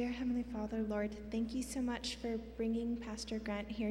Dear Heavenly Father, Lord, thank you so much for bringing Pastor Grant here